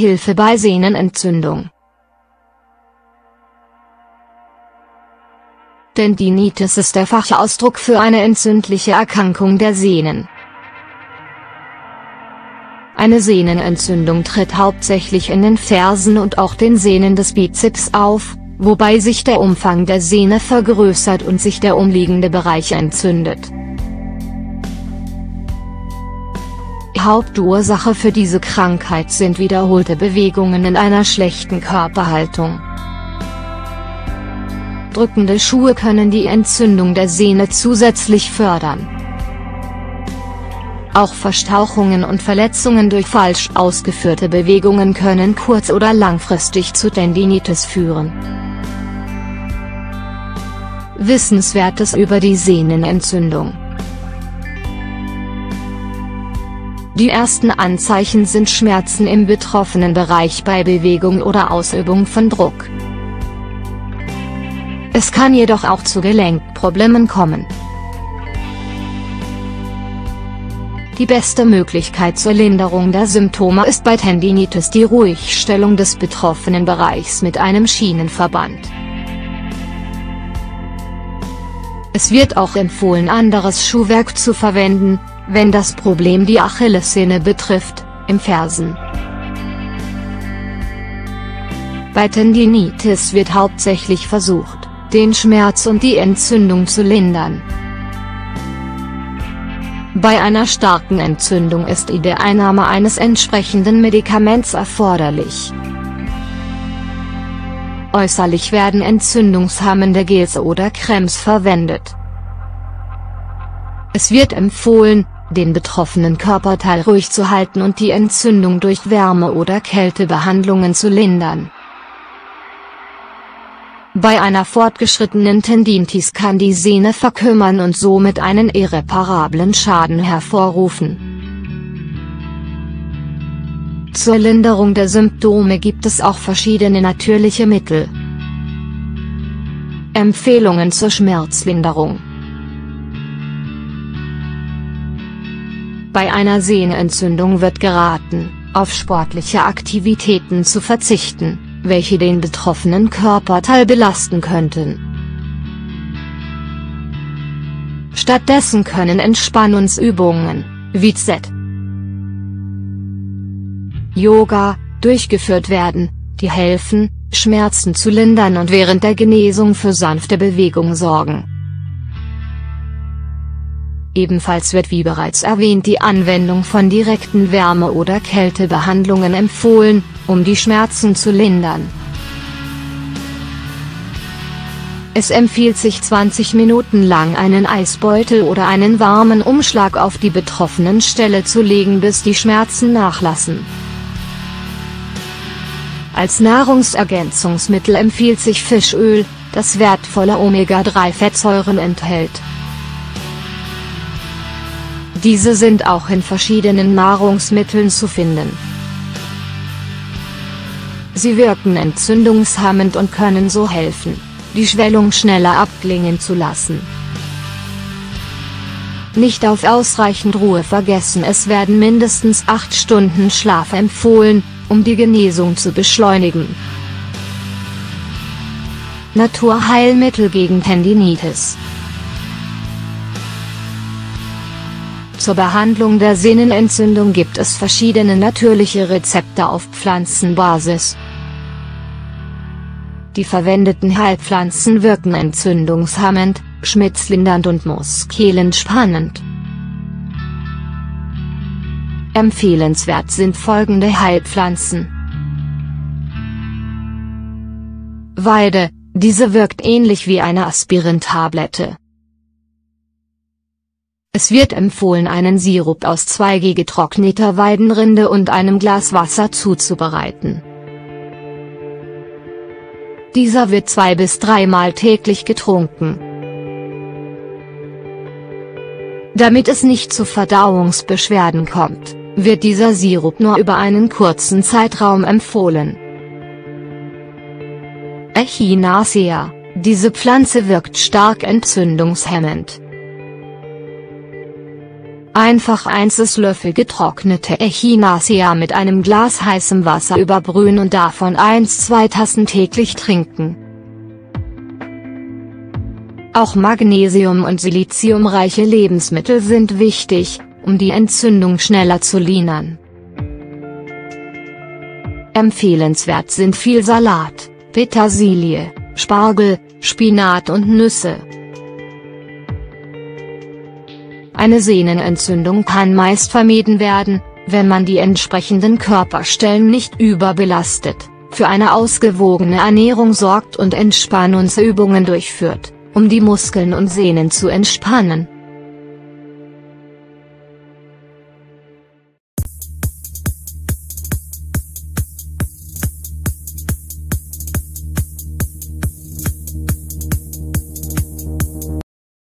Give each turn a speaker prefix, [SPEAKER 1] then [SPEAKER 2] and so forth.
[SPEAKER 1] Hilfe bei Sehnenentzündung. Tendinitis ist der Fachausdruck für eine entzündliche Erkrankung der Sehnen. Eine Sehnenentzündung tritt hauptsächlich in den Fersen und auch den Sehnen des Bizeps auf, wobei sich der Umfang der Sehne vergrößert und sich der umliegende Bereich entzündet. Hauptursache für diese Krankheit sind wiederholte Bewegungen in einer schlechten Körperhaltung. Drückende Schuhe können die Entzündung der Sehne zusätzlich fördern. Auch Verstauchungen und Verletzungen durch falsch ausgeführte Bewegungen können kurz- oder langfristig zu Tendinitis führen. Wissenswertes über die Sehnenentzündung Die ersten Anzeichen sind Schmerzen im betroffenen Bereich bei Bewegung oder Ausübung von Druck. Es kann jedoch auch zu Gelenkproblemen kommen. Die beste Möglichkeit zur Linderung der Symptome ist bei Tendinitis die Ruhigstellung des betroffenen Bereichs mit einem Schienenverband. Es wird auch empfohlen anderes Schuhwerk zu verwenden, wenn das Problem die Achillessehne betrifft, im Fersen. Bei Tendinitis wird hauptsächlich versucht, den Schmerz und die Entzündung zu lindern. Bei einer starken Entzündung ist die Einnahme eines entsprechenden Medikaments erforderlich. Äußerlich werden entzündungshemmende Gels oder Cremes verwendet. Es wird empfohlen, den betroffenen Körperteil ruhig zu halten und die Entzündung durch Wärme- oder Kältebehandlungen zu lindern. Bei einer fortgeschrittenen Tendinitis kann die Sehne verkümmern und somit einen irreparablen Schaden hervorrufen. Zur Linderung der Symptome gibt es auch verschiedene natürliche Mittel. Empfehlungen zur Schmerzlinderung Bei einer Sehnenentzündung wird geraten, auf sportliche Aktivitäten zu verzichten, welche den betroffenen Körperteil belasten könnten. Stattdessen können Entspannungsübungen, wie Z. Yoga, durchgeführt werden, die helfen, Schmerzen zu lindern und während der Genesung für sanfte Bewegung sorgen. Ebenfalls wird wie bereits erwähnt die Anwendung von direkten Wärme- oder Kältebehandlungen empfohlen, um die Schmerzen zu lindern. Es empfiehlt sich 20 Minuten lang einen Eisbeutel oder einen warmen Umschlag auf die betroffenen Stelle zu legen bis die Schmerzen nachlassen. Als Nahrungsergänzungsmittel empfiehlt sich Fischöl, das wertvolle Omega-3-Fettsäuren enthält. Diese sind auch in verschiedenen Nahrungsmitteln zu finden. Sie wirken entzündungshemmend und können so helfen, die Schwellung schneller abklingen zu lassen. Nicht auf ausreichend Ruhe vergessen Es werden mindestens 8 Stunden Schlaf empfohlen, um die Genesung zu beschleunigen. Naturheilmittel gegen Tendinitis Zur Behandlung der Sehnenentzündung gibt es verschiedene natürliche Rezepte auf Pflanzenbasis. Die verwendeten Heilpflanzen wirken entzündungshemmend, schmitzlindernd und muskelenspannend. Empfehlenswert sind folgende Heilpflanzen. Weide, diese wirkt ähnlich wie eine Aspirintablette. Es wird empfohlen einen Sirup aus 2G getrockneter Weidenrinde und einem Glas Wasser zuzubereiten. Dieser wird zwei bis dreimal täglich getrunken. Damit es nicht zu Verdauungsbeschwerden kommt, wird dieser Sirup nur über einen kurzen Zeitraum empfohlen. Echinacea, diese Pflanze wirkt stark entzündungshemmend. Einfach 1 Esslöffel getrocknete Echinacea mit einem Glas heißem Wasser überbrühen und davon 1-2 Tassen täglich trinken. Auch Magnesium- und Siliziumreiche Lebensmittel sind wichtig, um die Entzündung schneller zu lindern. Empfehlenswert sind viel Salat, Petersilie, Spargel, Spinat und Nüsse. Eine Sehnenentzündung kann meist vermieden werden, wenn man die entsprechenden Körperstellen nicht überbelastet, für eine ausgewogene Ernährung sorgt und Entspannungsübungen durchführt, um die Muskeln und Sehnen zu entspannen.